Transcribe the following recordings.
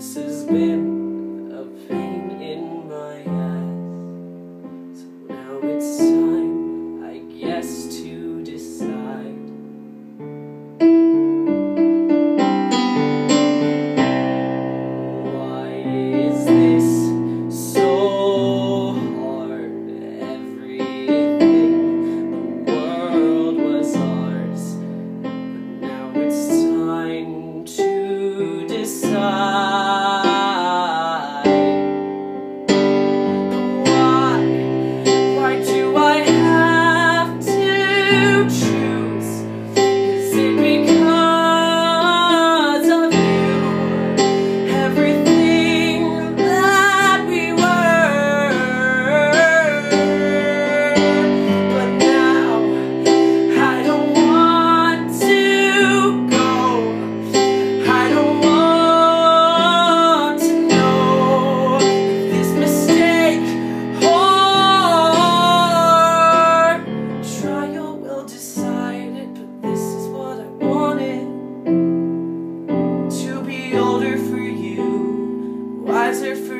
this has been wiser for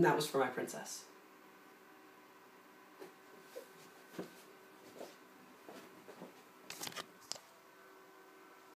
and that was for my princess.